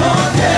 more day.